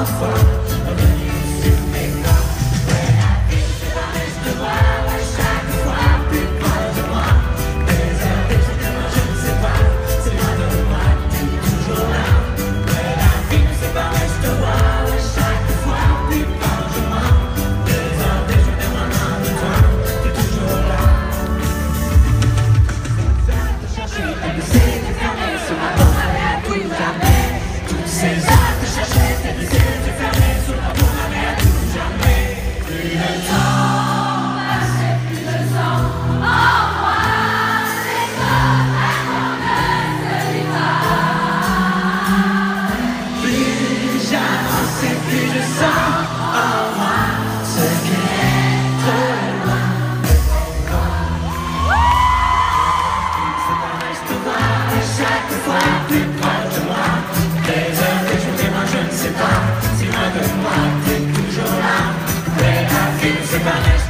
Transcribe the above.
alfa. Et puis je sens en moi Ce qui est trop loin De toi C'est pareil, je te à chaque fois Plus près de moi Des heures, des jours, des je ne sais pas Si loin de moi, t'es toujours là Où C'est pareil, je te